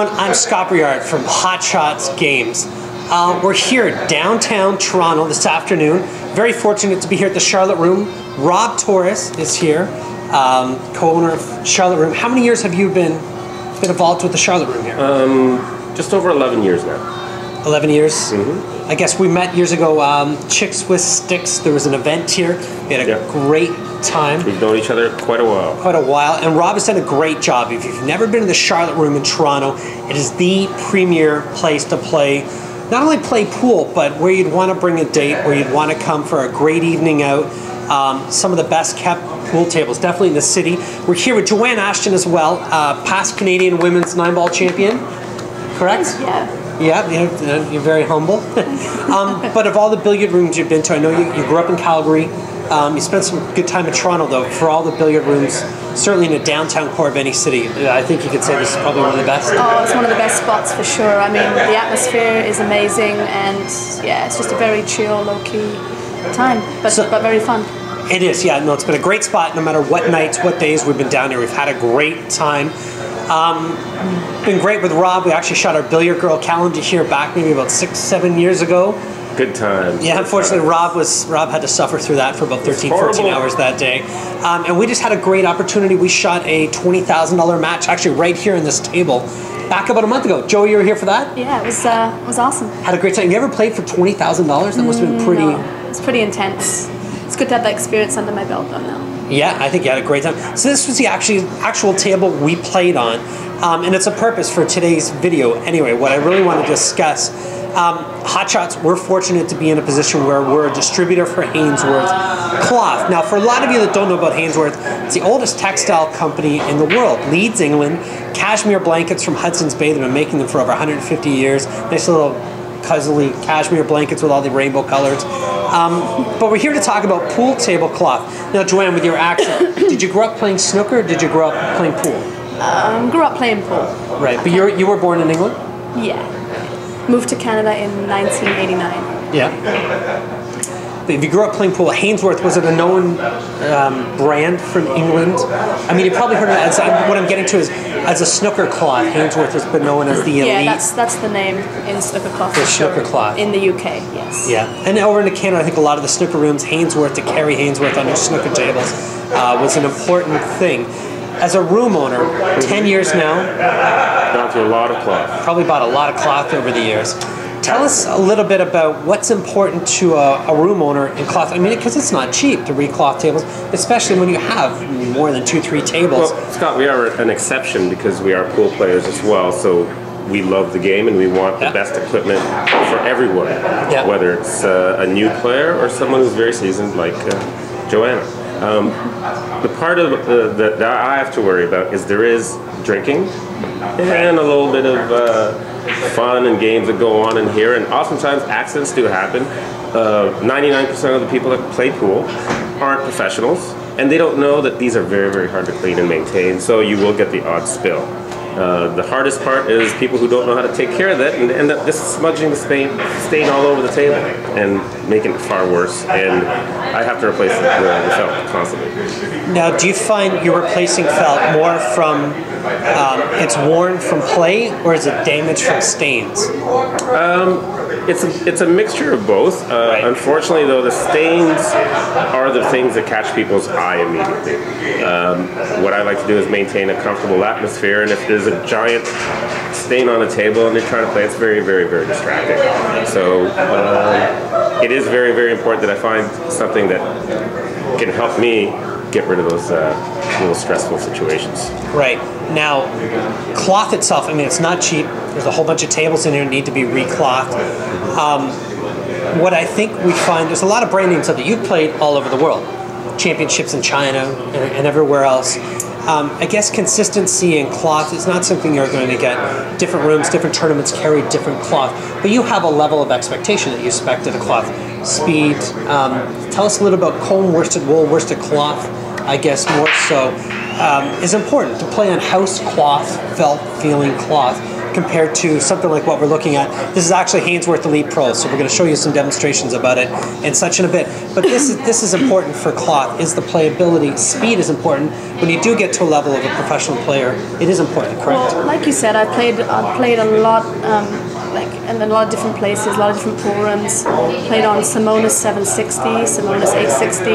everyone. I'm Scott Breard from Hot Shots Games. Uh, we're here downtown Toronto this afternoon. Very fortunate to be here at the Charlotte Room. Rob Torres is here, um, co-owner of Charlotte Room. How many years have you been been involved with the Charlotte Room here? Um, just over 11 years now. 11 years. Mm-hmm. I guess we met years ago. Um, Chicks with Sticks. There was an event here. We had a Yeah. great time. We've known each other quite a while. quite a while, and Rob has done a great job. If you've never been to the Charlotte Room in Toronto, it is the premier place to play. Not only play pool, but where you'd want to bring a date, where you'd want to come for a great evening out. Um, some of the best kept pool tables, definitely in the city. We're here with Joanne Ashton as well, uh, past Canadian women's nine ball champion. Correct? Yeah. Yeah, you're, you're very humble. um, but of all the billiard rooms you've been to, I know you, you grew up in Calgary. Um, you spent some good time in Toronto, though. For all the billiard rooms, certainly in the downtown core of any city, I think you could say this is probably one of the best. Oh, it's one of the best spots for sure. I mean, the atmosphere is amazing, and yeah, it's just a very chill, low key time, but So- but very fun. It is, yeah. No, it's been a great spot. No matter what nights, what days we've been down here, we've had a great time. Um, been great with Rob. We actually shot our Billiard Girl calendar here back maybe about six, seven years ago. Good times. Yeah, good unfortunately, times. Rob was Rob had to suffer through that for about 13, 14 hours that day, um, and we just had a great opportunity. We shot a twenty thousand dollar match, actually right here in this table, back about a month ago. Joey, you were here for that. Yeah, it was uh, it was awesome. Had a great time. You ever played for twenty thousand dollars? That must have been pretty. No, it's pretty intense. It's good to have that experience under my belt though now. Yeah, I think you had a great time. So this was the actually actual table we played on, um, and it's a purpose for today's video. Anyway, what I really want to discuss, um, Hot Shots, we're fortunate to be in a position where we're a distributor for Hainsworth cloth. Now, for a lot of you that don't know about Hainsworth, it's the oldest textile company in the world. Leeds, England. Cashmere blankets from Hudson's Bay. They've been making them for over 150 years. Nice little cuzzly cashmere blankets with all the rainbow colors. Um, but we're here to talk about pool tablecloth. Now, Joanne, with your accent, did you grow up playing snooker? Or did you grow up playing pool? Um, grew up playing pool. Right, but you you were born in England. Yeah. Moved to Canada in 1989. Yeah. If you grew up playing pool, Hainsworth was it a known um, brand from England? I mean, you probably heard of it what I'm getting to is as a snooker cloth. Hainsworth has been known as the elite. Yeah, that's that's the name in snooker cloth. The for sure. snooker cloth. in the UK. Yes. Yeah, and over in Canada, I think a lot of the snooker rooms, Hainsworth to carry Hainsworth on their snooker tables uh, was an important thing. As a room owner, 10 years now, Gone through a lot of cloth. probably bought a lot of cloth over the years. Tell us a little bit about what's important to a, a room owner in cloth. I mean, because it's not cheap to recloth tables, especially when you have more than two, three tables. Well, Scott, we are an exception because we are pool players as well. So we love the game and we want Yeah. the best equipment for everyone. Yeah. Whether it's uh, a new player or someone who's very seasoned like uh, Joanna. Um, the part of uh, that, that I have to worry about is there is drinking and a little bit of uh, fun and games that go on in here, and oftentimes accidents do happen. Uh, 99% of the people that play pool aren't professionals, and they don't know that these are very, very hard to clean and maintain, so you will get the odd spill. Uh, the hardest part is people who don't know how to take care of that and end up just smudging the stain, stain all over the table and making it far worse. And I have to replace the, the felt constantly. Now, do you find you're replacing felt more from um, it's worn from play or is it damaged from stains? It's a, it's a mixture of both. Uh, Right. Unfortunately, though, the stains are the things that catch people's eye immediately. Um, what I like to do is maintain a comfortable atmosphere, and if there's a giant stain on a table and they're trying to play, it's very, very, very distracting. So uh, it is very, very important that I find something that can help me get rid of those uh, little stressful situations. Right. Now, cloth itself, I mean, it's not cheap. There's a whole bunch of tables in here that need to be reclothed. Um, what I think we find, there's a lot of brand names that you've played all over the world, championships in China and, and everywhere else. Um, I guess consistency in cloth is not something you're going to get. Different rooms, different tournaments carry different cloth, but you have a level of expectation that you expect of the cloth. Speed. Um, tell us a little about comb worsted wool, worsted cloth. I guess more so um, is important to play on house cloth, felt feeling cloth. compared to something like what we're looking at. This is actually Hainsworth Elite Pro, so we're going to show you some demonstrations about it and such in a bit. But this is this is important for cloth. Is the playability? Speed is important. When you do get to a level of a professional player, it is important. Correct. Well, like you said, I played I played a lot, um, like and in a lot of different places, a lot of different rooms. Played on Simonis 760, Simonis 860,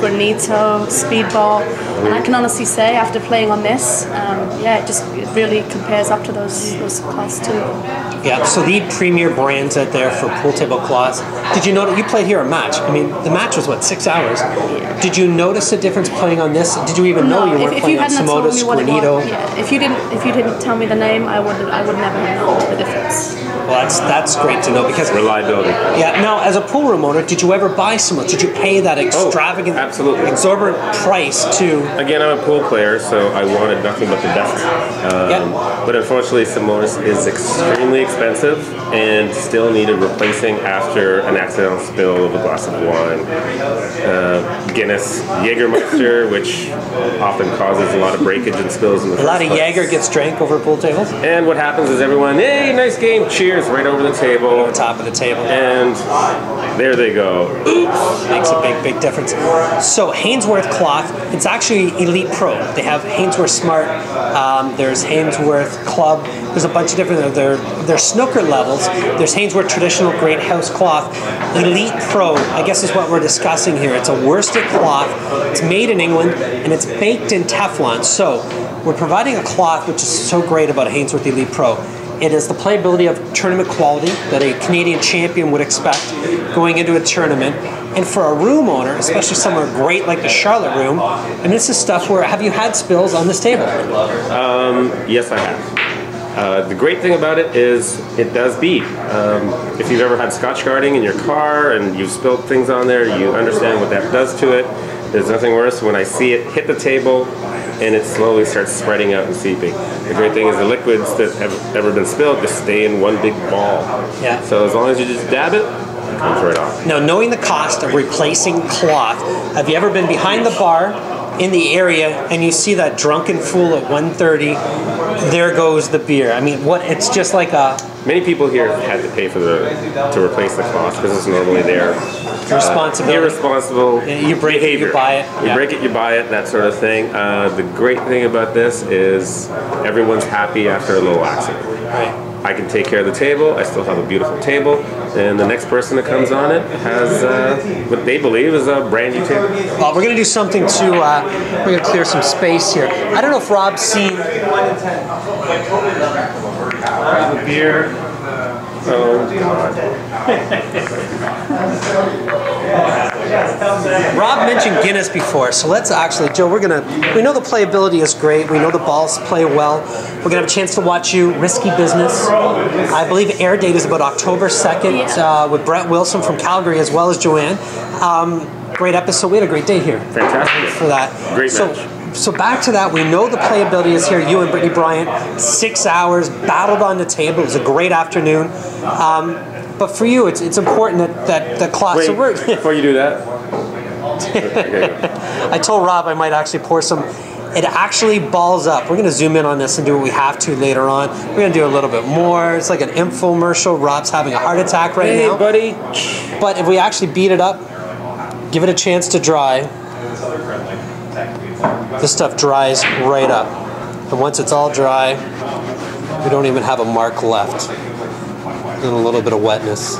Granito, Speedball, and I can honestly say, after playing on this, um, yeah, it just it really compares up to those those class too. Yeah, so the premier brands out there for pool table cloths. Did you notice you played here a match? I mean, the match was what six hours. Did you notice a difference playing on this? Did you even know you weren't if playing you on hadn't have told me Simonis, what it Granito? yeah, if you didn't if you didn't tell me the name, I would I would never have known the difference. Well, that's that's great to know because Reliability. yeah. Now, as a pool room owner, did you ever buy Simonis? Did you pay that extravagant, absolutely. exorbitant price to? Again, I'm a pool player, so I wanted nothing but the best. Um, Yeah. But unfortunately, Simonis is extremely expensive and still needed replacing after an accidental spill of a glass of wine. Uh, Guinness, Jägermeister, which often causes a lot of breakage and spills in the A lot of place. Jaeger gets drank over pool tables. And what happens is everyone, hey, nice game, cheers, right over the table. Over top of the table. And there they go. Oops. makes a big, big difference. So Hainsworth cloth, it's actually Elite Pro. They have Hainsworth Smart. Um, there's Hainsworth Club. There's a bunch of different. There, there's snooker levels. There's Hainsworth Traditional Great House Cloth. Elite Pro, I guess, is what we're discussing here. It's a worsted cloth. It's made in England and it's baked in Teflon. So we're providing a cloth which is so great about a Hainsworth Elite Pro. It is the playability of tournament quality that a Canadian champion would expect going into a tournament. And for a room owner, especially somewhere great like the Charlotte room, and this is stuff where have you had spills on this table? Um, yes, I have. Uh, the great thing about it is it does bead. Um, if you've ever had Scotch guarding in your car and you've spilled things on there, you understand what that does to it. There's nothing worse when I see it hit the table and it slowly starts spreading out and seeping. The great thing is the liquids that have ever been spilled just stay in one big ball. Yeah. So as long as you just dab it, it comes right off. Now, knowing the cost of replacing cloth, have you ever been behind the bar in the area and you see that drunken fool at 1.30? There goes the beer. I mean, what? It's just like a Many people here had to pay for the to replace the cloth because it's normally their responsibility. irresponsible You break it, you buy it. You Yeah. break it, you buy it, that sort of thing. Uh, the great thing about this is everyone's happy after a little accident. Right. I can take care of the table. I still have a beautiful table, and the next person that comes on it has uh, what they believe is a brand new table. Well, we're going to do something to, uh, we're going to clear some space here. I don't know if Rob's seen, Grab a beer. Oh God! Rob mentioned Guinness before, so let's actually, Joe, we're going to, we know the playability is great. We know the balls play well. We're going to have a chance to watch you, Risky Business. I believe air date is about October 2nd uh, with Brett Wilson from Calgary as well as Joanne. Um, great episode. We had a great day here. Fantastic. for that. Great so, match. So back to that, we know the playability is here. You and Brittany Bryant, six hours, battled on the table. It was a great afternoon. Um, but for you, it's, it's important that that the cloth. Wait, So we're, before you do that. I told Rob I might actually pour some. It actually balls up. We're going to zoom in on this and do what we have to later on. We're going to do a little bit more. It's like an infomercial. Rob's having a heart attack right Hey, now. buddy. But if we actually beat it up, give it a chance to dry, this stuff dries right up. And once it's all dry, we don't even have a mark left. And a little bit of wetness.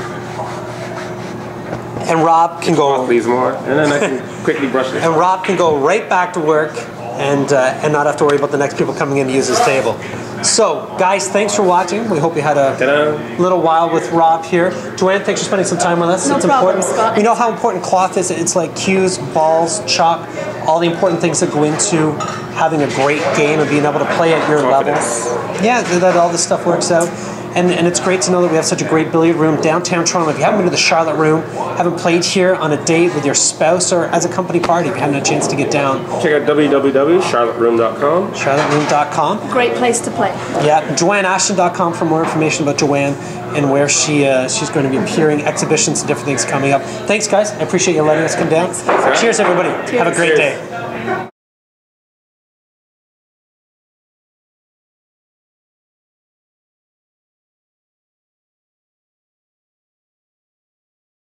And Rob can go Please more, and then I can quickly brush it. and Rob can go right back to work and uh, and not have to worry about the next people coming in to use his table. So, guys, thanks for watching. We hope you had a Ta-da. little while with Rob here. Joanne, thanks for spending some time with us. No it's problem, important. Scott. We know how important cloth is. It's like cues, balls, chalk, all the important things that go into having a great game and being able to play at your level. Yeah, that all this stuff works out. And, and it's great to know that we have such a great billiard room downtown Toronto. If you haven't been to the Charlotte room, haven't played here on a date with your spouse or as a company party, if you haven't had a chance to get down, Check out www.charlotteroom.com. charlotteroom.com. Great place to play. Yeah, JoanneAshton.com for more information about Joanne and where she uh, she's going to be appearing, exhibitions and different things coming up. Thanks, guys. I appreciate you letting us come down. Cheers, everybody. Have a great Cheers. day.